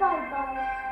bye-bye.